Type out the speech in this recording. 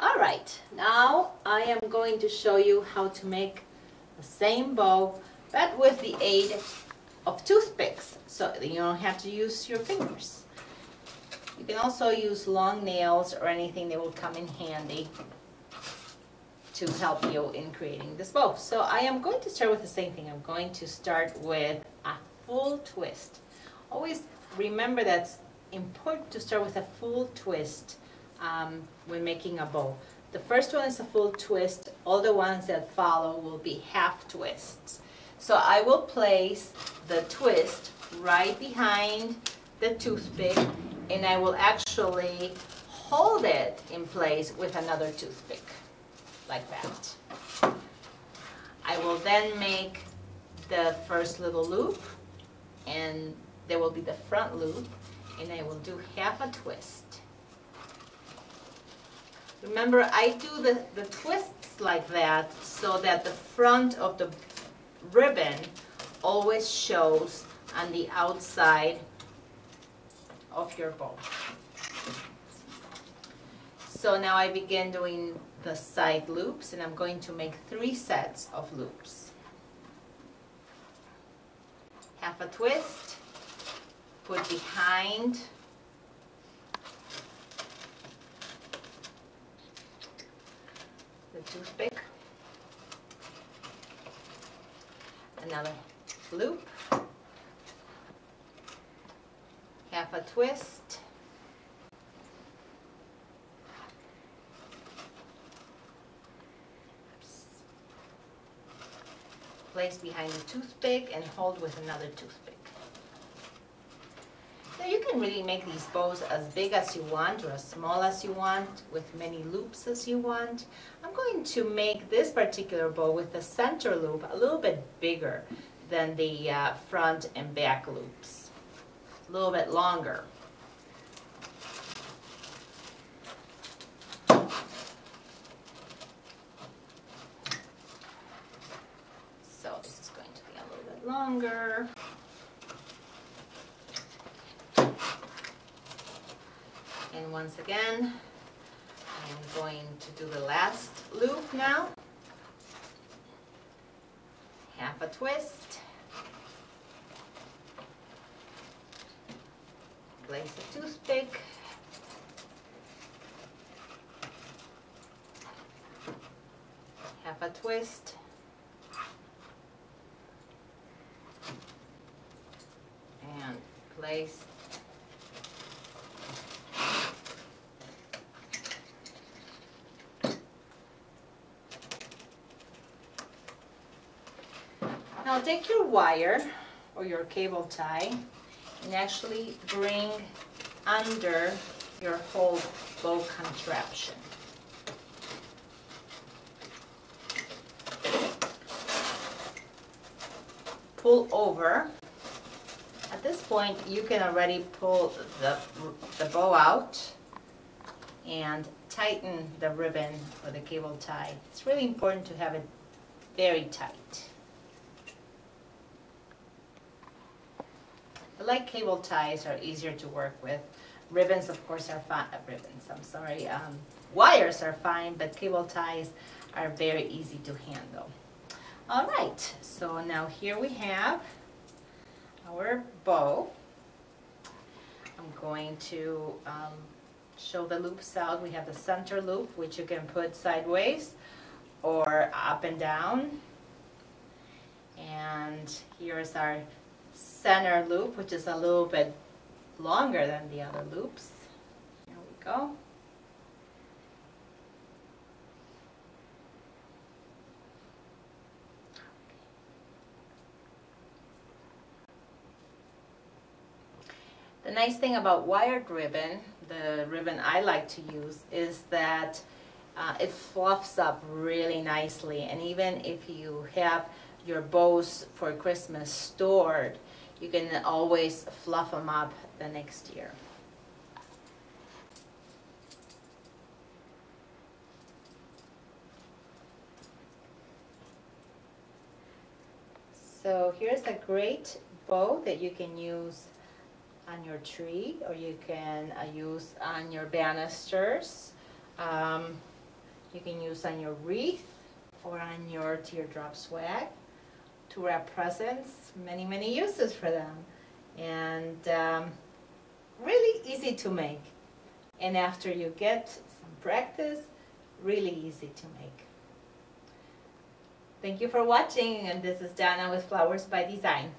All right, now I am going to show you how to make the same bow, but with the aid of toothpicks, so you don't have to use your fingers. You can also use long nails or anything that will come in handy to help you in creating this bow. So I am going to start with the same thing. I'm going to start with a full twist. Always remember that's important to start with a full twist um, when making a bow. The first one is a full twist. All the ones that follow will be half twists. So I will place the twist right behind the toothpick and I will actually hold it in place with another toothpick like that. I will then make the first little loop and there will be the front loop and I will do half a twist. Remember, I do the, the twists like that so that the front of the ribbon always shows on the outside of your bow. So now I begin doing the side loops and I'm going to make three sets of loops. Half a twist, put behind the toothpick, another loop, half a twist, place behind the toothpick and hold with another toothpick. Now you can really make these bows as big as you want or as small as you want with many loops as you want. I'm going to make this particular bow with the center loop a little bit bigger than the uh, front and back loops. A little bit longer. So this is going to be a little bit longer. And once again, I'm going to do the last loop now. Half a twist. Place a toothpick. Half a twist. And place Now take your wire or your cable tie and actually bring under your whole bow contraption. Pull over. At this point, you can already pull the, the bow out and tighten the ribbon or the cable tie. It's really important to have it very tight. Like cable ties are easier to work with. Ribbons, of course, are fine. Uh, ribbons, I'm sorry. Um, wires are fine, but cable ties are very easy to handle. All right, so now here we have our bow. I'm going to um, show the loops out. We have the center loop, which you can put sideways or up and down. And here's our center loop, which is a little bit longer than the other loops. Here we go. The nice thing about wired ribbon, the ribbon I like to use, is that uh, it fluffs up really nicely and even if you have your bows for Christmas stored, you can always fluff them up the next year. So here's a great bow that you can use on your tree or you can uh, use on your banisters. Um, You can use on your wreath or on your teardrop swag to wrap presents, many, many uses for them. And um, really easy to make. And after you get some practice, really easy to make. Thank you for watching and this is Dana with Flowers by Design.